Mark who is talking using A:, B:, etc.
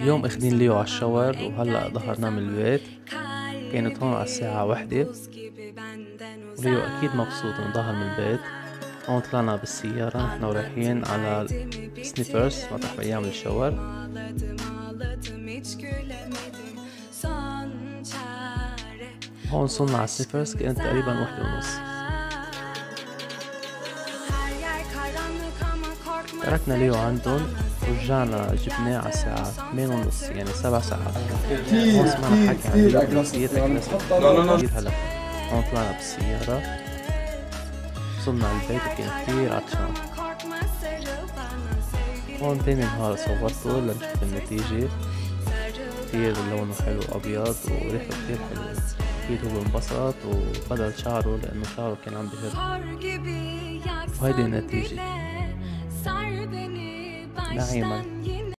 A: اليوم اخدين ليو على الشاور وهلأ ظهرنا من البيت. كانت هون على الساعة وحدة وليو أكيد مبسوط إنه ظهر من البيت. هون طلعنا بالسيارة نحن ورايحين على سنيفرز مطرح ما يعمل الشاور. هون وصلنا على سنيفرز كانت تقريبا وحدة ونص. تركنا ليو عندهم ورجعنا جبناه على الساعة 8 ونص يعني سبع ساعات. هون سمعنا حكي عن ليو كثير كثير هلا. هون طلعنا بالسيارة وصلنا على البيت وكان كثير عطشان. هون تاني نهار صورته لنشوف النتيجة. كتير لونه حلو أبيض وريحته كتير حلوة. أكيد هو انبسط وبدل شعره لأنه شعره كان عم بهر وهيدي النتيجة. 那也蛮